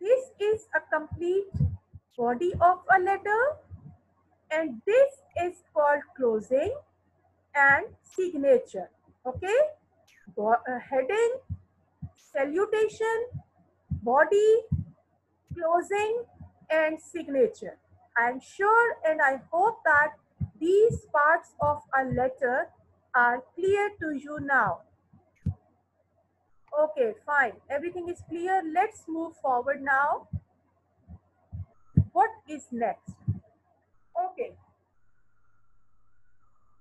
this is a complete body of a letter and this is called closing and signature okay? Bo uh, heading salutation body closing and signature. I'm sure and i hope that these parts of a letter are clear to you now okay fine everything is clear let's move forward now what is next okay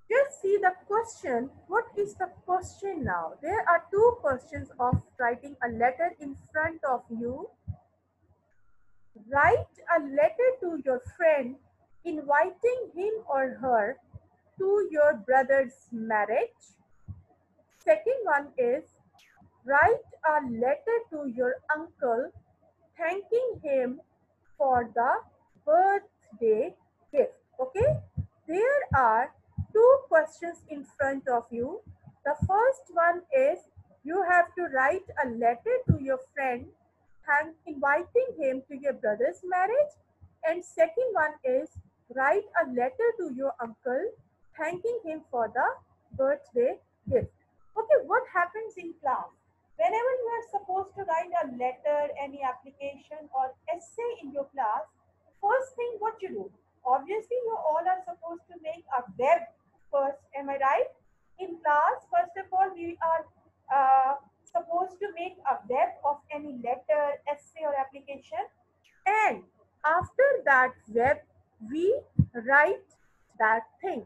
just see the question. What is the question now? There are two questions of writing a letter in front of you. Write a letter to your friend inviting him or her to your brother's marriage. Second one is write a letter to your uncle thanking him for the birthday gift. Okay, there are two questions in front of you. The first one is you have to write a letter to your friend inviting him to your brother's marriage. And second one is write a letter to your uncle thanking him for the birthday gift. Okay, what happens in class? Whenever you are supposed to write a letter, any application or essay in your class, first thing what you do? Obviously, you all are supposed to make a web first. Am I right? In class, first of all, we are uh, supposed to make a web of any letter, essay or application. And after that web, we write that thing.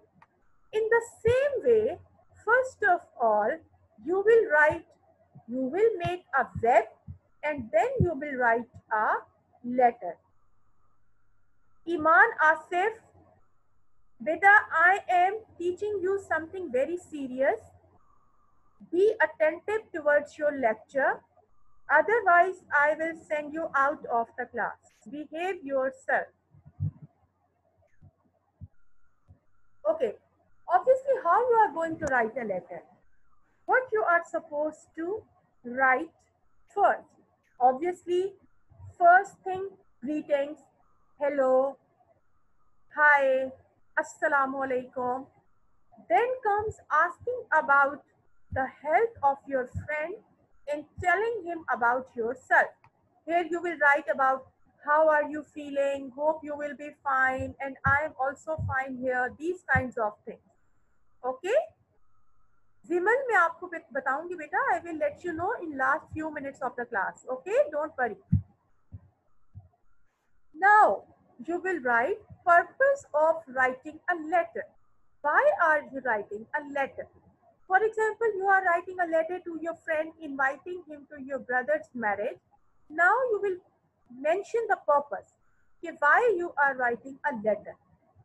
In the same way, first of all, you will write, you will make a web and then you will write a letter. Iman Asif Beta, I am teaching you something very serious. Be attentive towards your lecture. Otherwise, I will send you out of the class. Behave yourself. Okay, obviously how you are going to write a letter. What you are supposed to write first. Obviously, first thing, greetings, hello, hi, assalamu alaikum. Then comes asking about the health of your friend and telling him about yourself. Here you will write about how are you feeling hope you will be fine and i am also fine here these kinds of things. Okay women में आपको बताऊँगी बेटा I will let you know in last few minutes of the class okay don't worry now you will write purpose of writing a letter why are you writing a letter for example you are writing a letter to your friend inviting him to your brother's marriage now you will mention the purpose कि why you are writing a letter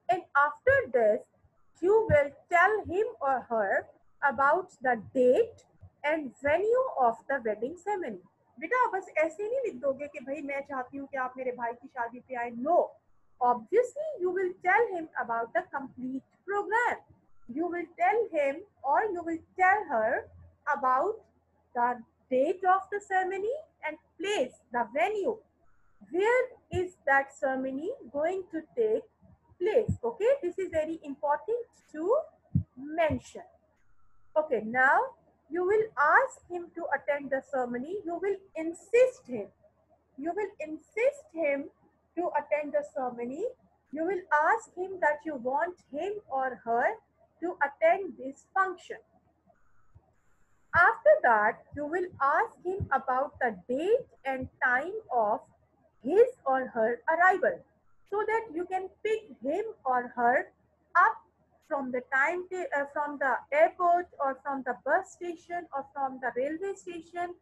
and after this you will tell him और her about the date and venue of the wedding ceremony. बेटा बस ऐसे नहीं लिख दोगे कि भाई मैं चाहती हूँ कि आप मेरे भाई की शादी पे आए no obviously you will tell him about the complete program. You will tell him or you will tell her about the date of the ceremony and place, the venue. Where is that ceremony going to take place? Okay, this is very important to mention. Okay, now you will ask him to attend the ceremony. You will insist him. You will insist him to attend the ceremony, you will ask him that you want him or her to attend this function. After that, you will ask him about the date and time of his or her arrival so that you can pick him or her from the time uh, from the airport or from the bus station or from the railway station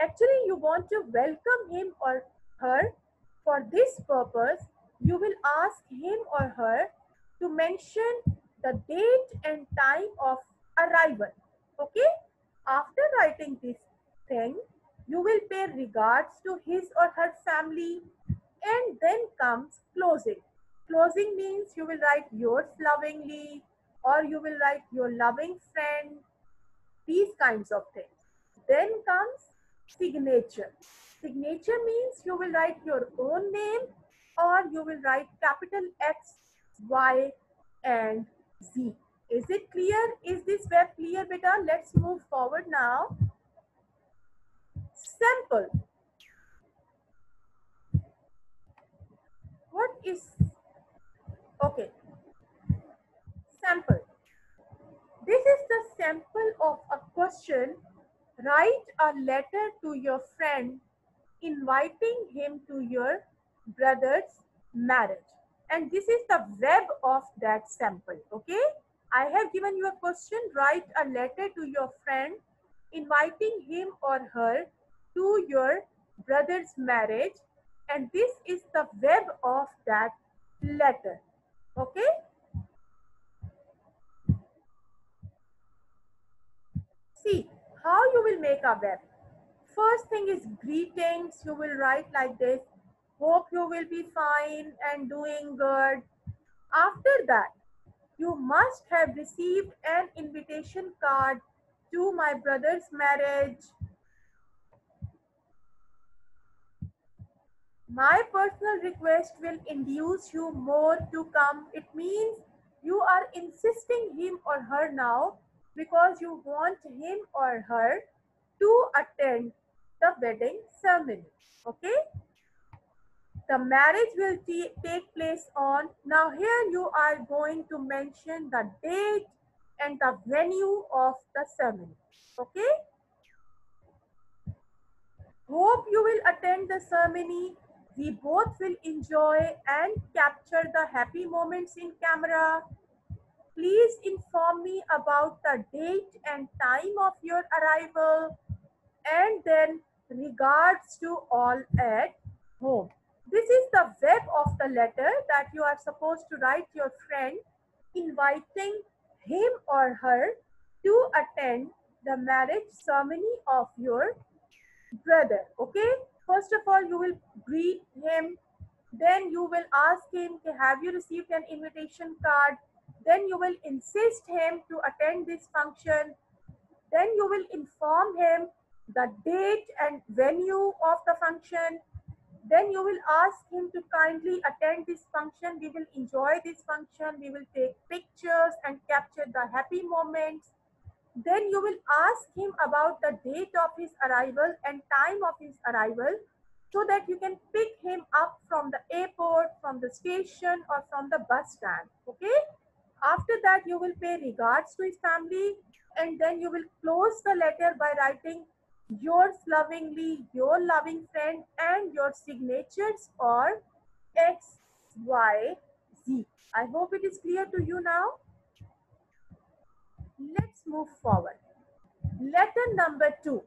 actually you want to welcome him or her for this purpose, you will ask him or her to mention the date and time of arrival. Okay? After writing this thing, you will pay regards to his or her family and then comes closing. Closing means you will write yours lovingly or you will write your loving friend, these kinds of things. Then comes signature. signature means you will write your own name or you will write capital X, Y and Z. Is it clear? Is this web clear beta? Let's move forward now. Sample. What is, okay, sample. This is the sample of a question. Write a letter to your friend inviting him to your brother's marriage. And this is the web of that sample, okay? I have given you a question. Write a letter to your friend inviting him or her to your brother's marriage. And this is the web of that letter, okay? See how you will make a web. First thing is greetings. You will write like this. Hope you will be fine and doing good. After that, you must have received an invitation card to my brother's marriage. My personal request will induce you more to come. It means you are insisting him or her now because you want him or her to attend the wedding ceremony. Okay? The marriage will take place on, now here you are going to mention the date and the venue of the ceremony. Okay? Hope you will attend the ceremony. We both will enjoy and capture the happy moments in camera. Please inform me about the date and time of your arrival and then regards to all at home. This is the web of the letter that you are supposed to write your friend inviting him or her to attend the marriage ceremony of your brother. Okay. First of all, you will greet him. Then you will ask him, have you received an invitation card? Then you will insist him to attend this function. Then you will inform him the date and venue of the function. Then you will ask him to kindly attend this function. We will enjoy this function. We will take pictures and capture the happy moments. Then you will ask him about the date of his arrival and time of his arrival so that you can pick him up from the airport, from the station or from the bus stand. Okay. After that, you will pay regards to his family and then you will close the letter by writing yours lovingly, your loving friend, and your signatures or X, Y, Z. I hope it is clear to you now. Let's move forward. Letter number two.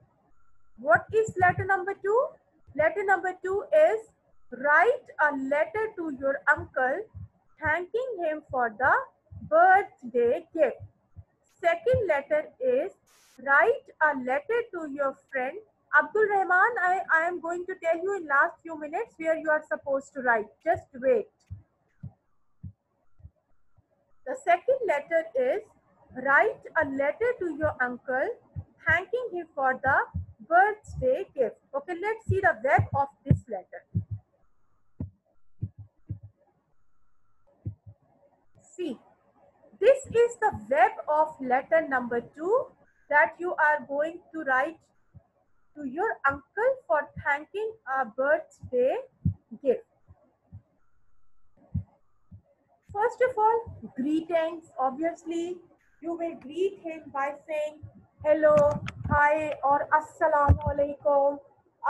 What is letter number two? Letter number two is write a letter to your uncle thanking him for the birthday gift. Second letter is write a letter to your friend Abdul Rahman, I, I am going to tell you in last few minutes where you are supposed to write. Just wait. The second letter is write a letter to your uncle thanking him for the birthday gift. Okay, let's see the web of this letter. See, this is the web of letter number two that you are going to write to your uncle for thanking a birthday gift. First of all, greetings. Obviously, you will greet him by saying hello, hi, or assalamu alaikum.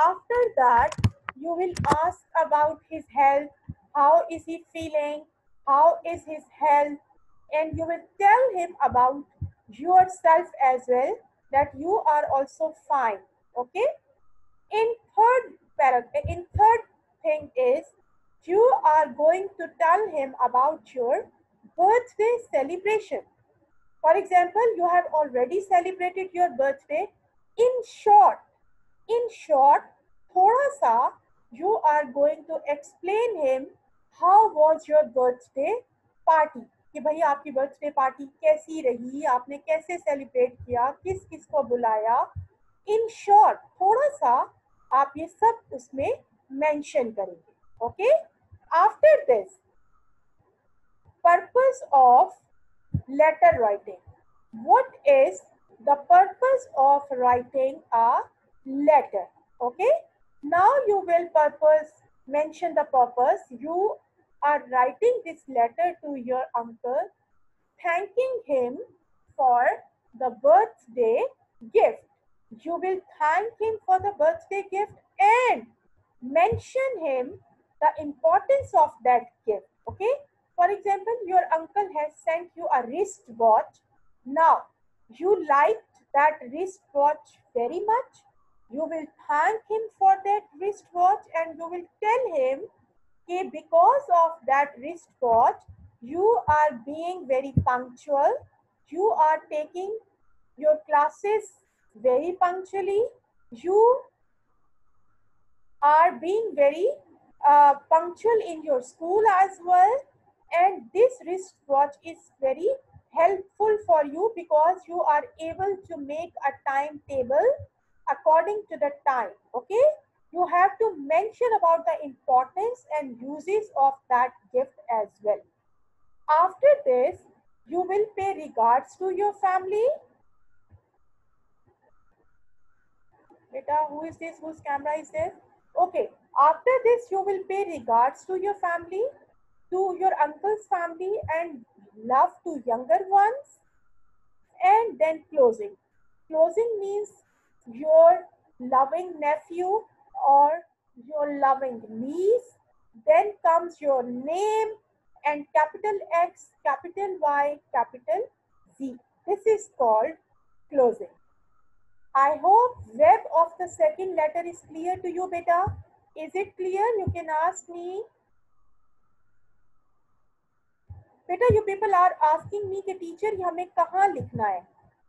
After that, you will ask about his health. How is he feeling? How is his health? And you will tell him about yourself as well that you are also fine okay in third paragraph in third thing is you are going to tell him about your birthday celebration for example you have already celebrated your birthday in short in short thoda sa you are going to explain him how was your birthday party कि भाई आपकी birthday party कैसी रही आपने कैसे celebrate किया किस किस को बुलाया इन शॉर्ट थोड़ा सा आप ये सब उसमें मेंशन करेंगे okay after this purpose of letter writing. What is the purpose of writing a letter? Okay. Now you will purpose, mention the purpose. You are writing this letter to your uncle, thanking him for the birthday gift. You will thank him for the birthday gift and mention him the importance of that gift. Okay. For example, your uncle has sent you a wristwatch. Now, you liked that wristwatch very much. You will thank him for that wristwatch and you will tell him okay, because of that wristwatch, you are being very punctual. You are taking your classes very punctually. You are being very uh, punctual in your school as well. And this wristwatch is very helpful for you because you are able to make a timetable according to the time. Okay. You have to mention about the importance and uses of that gift as well. After this, you will pay regards to your family. Beta, who is this? Whose camera is this? Okay. After this, you will pay regards to your family, to your uncle's family and love to younger ones. And then closing. Closing means your loving nephew or your loving niece. Then comes your name and capital X, capital Y, capital Z. This is called closing. I hope web of the second letter is clear to you, beta. Is it clear? You can ask me. बेटा you people are asking me के teacher ये हमें कहाँ लिखना है?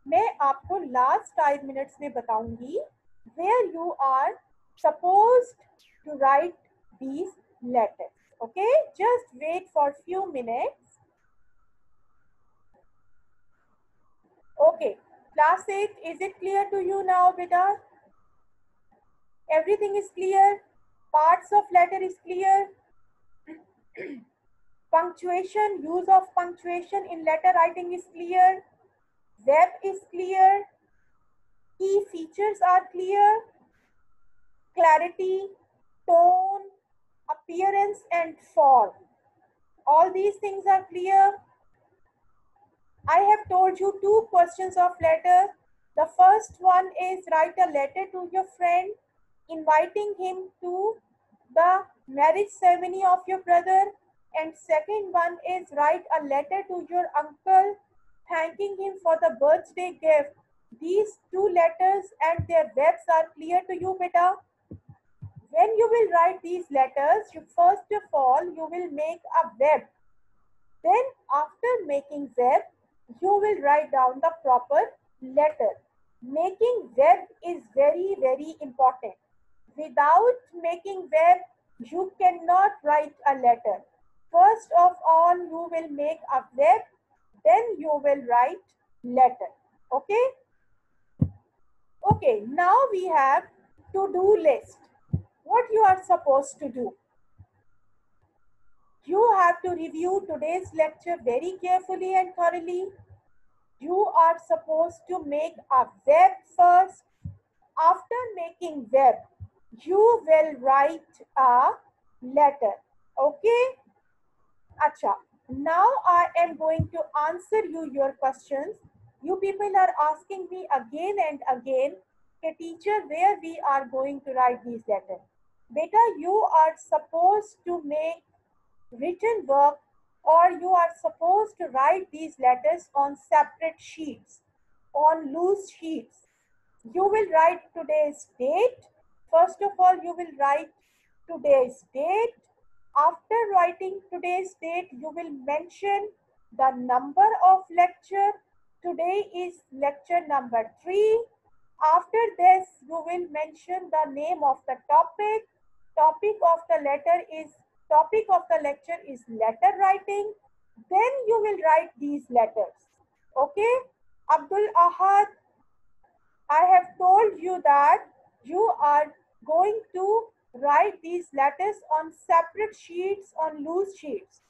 मैं आपको last five minutes में बताऊँगी where you are suppose to write these letter okay just wait for few minutes okay class eight is it clear to you now बेटा? Everything is clear parts of letter is clear punctuation, use of punctuation in letter writing is clear. Web is clear. Key features are clear clarity, tone, appearance and form. All these things are clear. I have told you two questions of letter. The first one is write a letter to your friend inviting him to the marriage ceremony of your brother. And second one is write a letter to your uncle thanking him for the birthday gift. These two letters and their webs are clear to you, beta when you will write these letters, you first of all, you will make a web. Then after making web, you will write down the proper letter. Making web is very, very important. Without making web, you cannot write a letter. First of all, you will make a web, then you will write letter. Okay? Okay, now we have to-do list what you are supposed to do. You have to review today's lecture very carefully and thoroughly. You are supposed to make a web first. After making web, you will write a letter. Okay? Acha. Now I am going to answer you your questions. You people are asking me again and again, a teacher, where we are going to write these letters beta you are supposed to make written work or you are supposed to write these letters on separate sheets on loose sheets you will write today's date first of all you will write today's date after writing today's date you will mention the number of lecture. Today is lecture number 3 after this you will mention the name of the topic. Topic of the letter is topic of the lecture is letter writing. Then you will write these letters. Okay? Abdul ahad i have told you that you are going to write these letters on separate sheets, on loose sheets.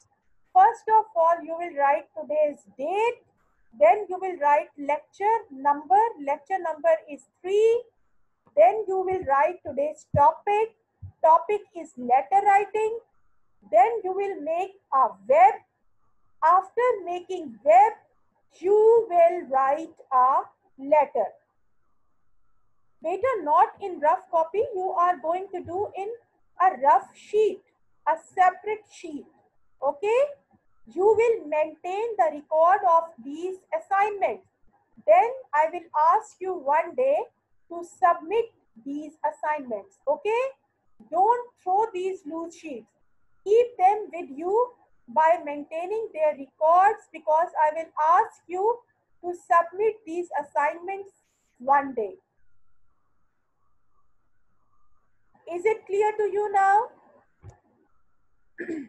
First of all, you will write today's date. Then you will write lecture number. Lecture number is 3. Then you will write today's topic. Topic is letter writing. Then you will make a web. After making web, you will write a letter. Better not in rough copy. You are going to do in a rough sheet, a separate sheet. Okay? You will maintain the record of these assignments. Then I will ask you one day to submit these assignments. Okay? Don't throw these loose sheets. Keep them with you by maintaining their records because I will ask you to submit these assignments one day. Is it clear to you now?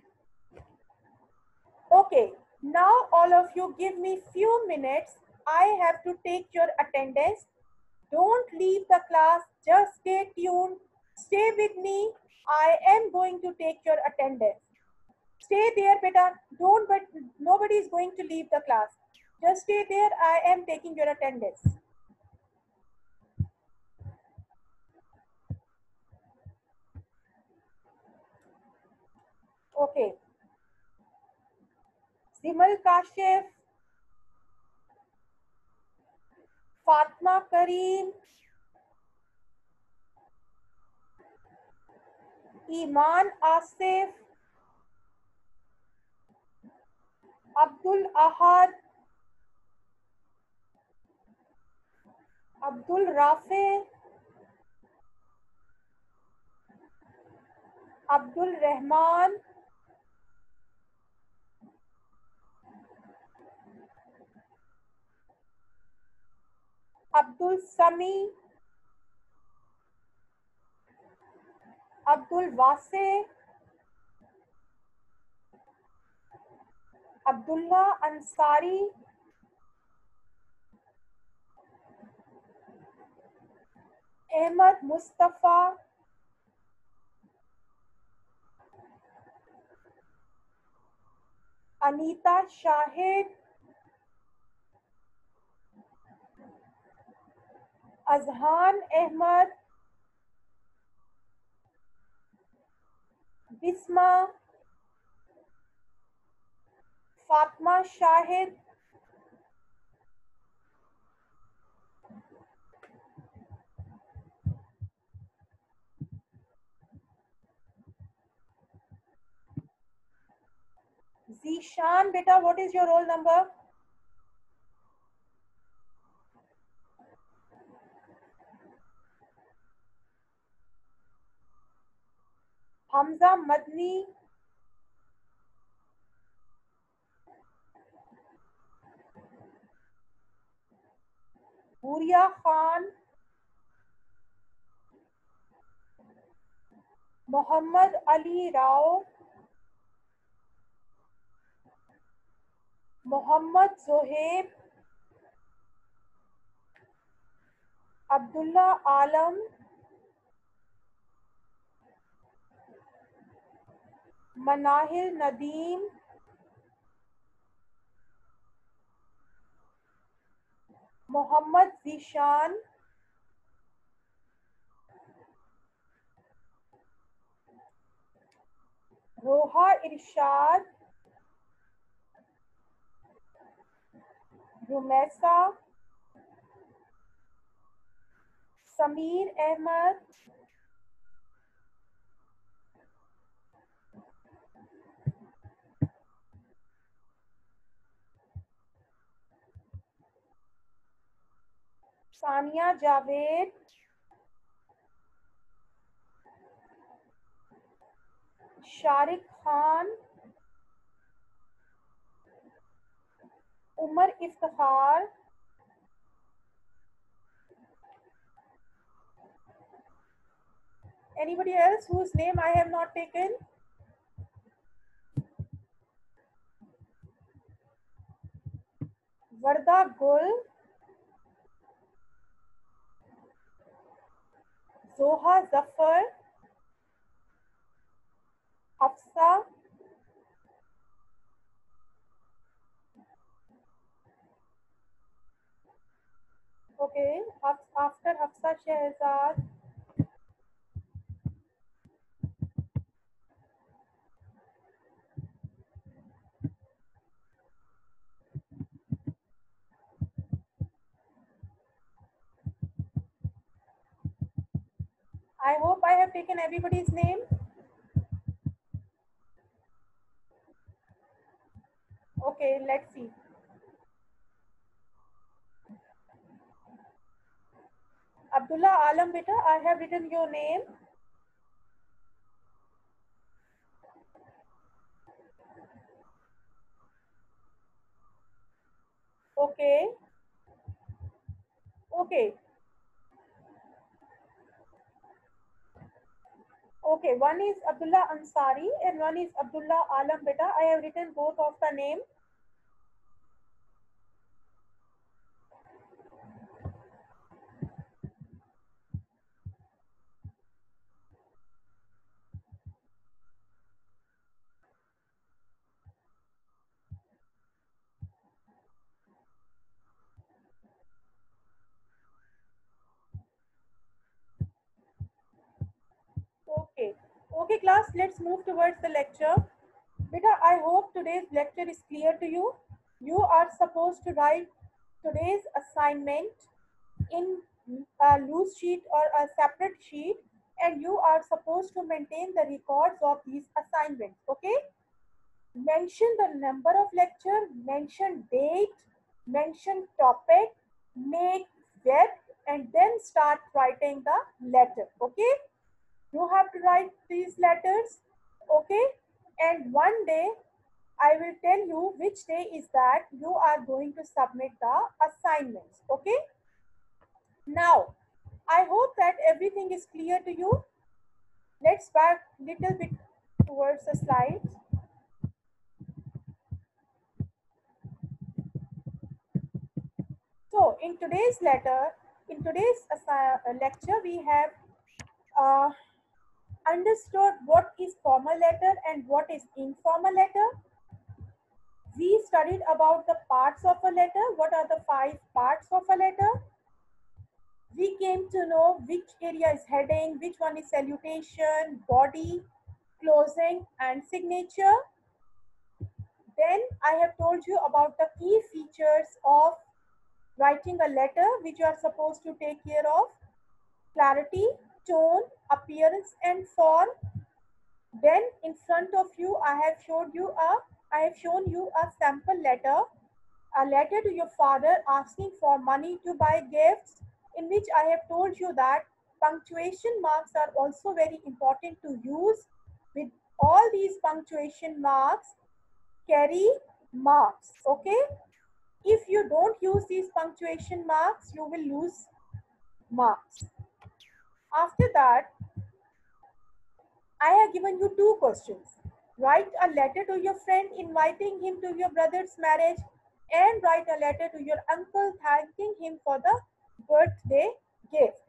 okay, now all of you give me few minutes. I have to take your attendance. Don't leave the class. Just stay tuned. Stay with me. I am going to take your attendance. Stay there, beta. Don't, but nobody is going to leave the class. Just stay there. I am taking your attendance. Okay. Simal Kashif, Fatma Kareem, Iman Asif, Abdul Ahad, Abdul Rafe, Abdul Rahman, Abdul Sami, Abdul Wase, Abdullah Ansari, Ahmad Mustafa, Anita Shahid, Azhan Ahmad, Bisma, Fatma Shahid, Zishan, beta, what is your roll number? Hamza Madni. Buria Khan. Mohammad Ali Rao. Mohammad Zohaib. Abdullah Alam. Manahil Nadeem Mohammad Zeeshan Roha Irshad Rumaisa Sameer Ahmed Sania Javed, Sharik Khan, Umar Iftikhar, Anybody else whose name I have not taken? Varda Gul, Zoha Zafar, Hafsa, okay, after Hafsa Shehzad, I hope I have taken everybody's name. Okay, let's see. Abdullah Alam beta, I have written your name. Okay. Okay. Okay, one is Abdullah Ansari and one is Abdullah Alam Beta. I have written both of the name. Okay. Okay, class, let's move towards the lecture. Beta, I hope today's lecture is clear to you. You are supposed to write today's assignment in a loose sheet or a separate sheet and you are supposed to maintain the records of these assignments, okay? Mention the number of lecture, mention date, mention topic, make web and then start writing the letter, okay? You have to write these letters okay? And one day i will tell you which day is that you are going to submit the assignments okay? Now i hope that everything is clear to you. Let's back little bit towards the slides so in today's letter in today's lecture we have uh, understood what is formal letter and what is informal letter. We studied about the parts of a letter. What are the five parts of a letter? We came to know which area is heading, which one is salutation, body, closing and signature. Then I have told you about the key features of writing a letter which you are supposed to take care of. Clarity, tone, appearance and form. Then in front of you, I have showed you a, I have shown you a sample letter, a letter to your father asking for money to buy gifts in which I have told you that punctuation marks are also very important to use. With all these punctuation marks, carry marks, okay? If you don't use these punctuation marks, you will lose marks. After that, I have given you two questions. Write a letter to your friend inviting him to your brother's marriage and write a letter to your uncle thanking him for the birthday gift.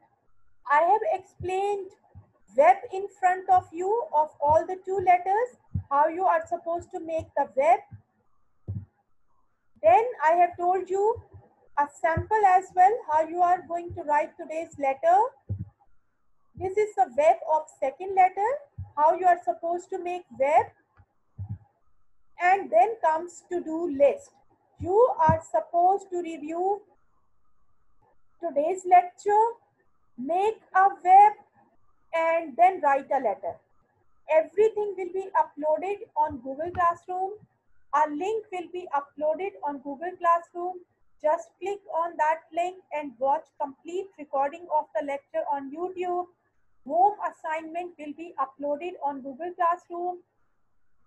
I have explained web in front of you of all the two letters, how you are supposed to make the web. Then I have told you a sample as well, how you are going to write today's letter this is the web of second letter, how you are supposed to make web. And then comes to-do list. You are supposed to review today's lecture, make a web, and then write a letter. Everything will be uploaded on Google Classroom. A link will be uploaded on Google Classroom. Just click on that link and watch complete recording of the lecture on YouTube home assignment will be uploaded on Google Classroom.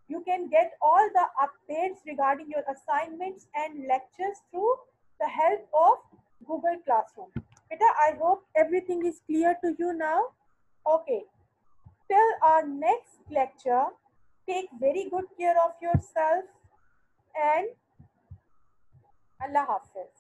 You can get all the updates regarding your assignments and lectures through the help of Google Classroom. Beta, I hope everything is clear to you now. Okay. Till our next lecture, take very good care of yourself and Allah Hafiz.